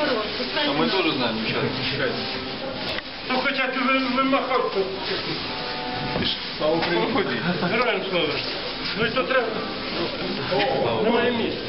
А мы тоже знаем, сейчас. Ну хотя ты вимахав. Героям слава. Ну и то треба. Немає місця.